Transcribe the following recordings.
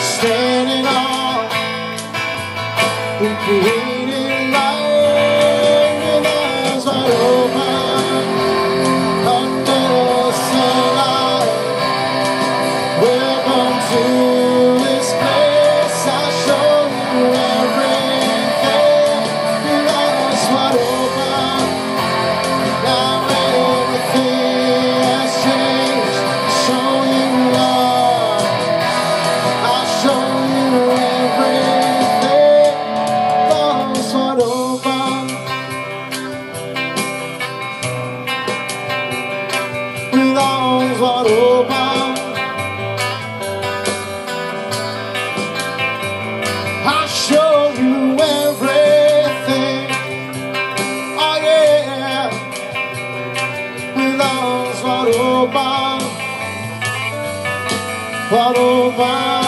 standing on the. aroma. I show you everything. Oh yeah, with aroma, aroma.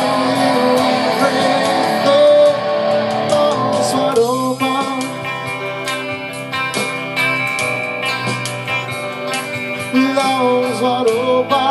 Lauzarobá